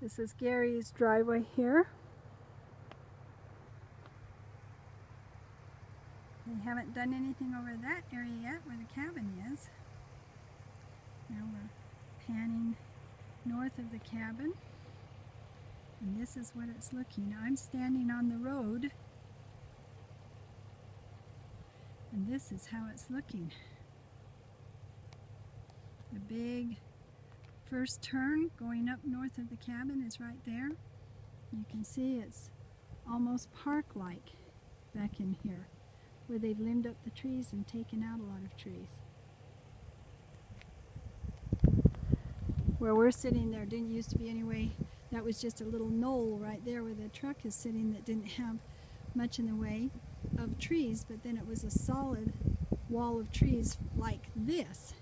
This is Gary's driveway here. They haven't done anything over that area yet where the cabin is. Now we're panning north of the cabin. And this is what it's looking. I'm standing on the road. And this is how it's looking. The big first turn going up north of the cabin is right there. You can see it's almost park-like back in here where they've limbed up the trees and taken out a lot of trees. Where we're sitting there didn't used to be anyway. That was just a little knoll right there where the truck is sitting that didn't have much in the way of trees, but then it was a solid wall of trees like this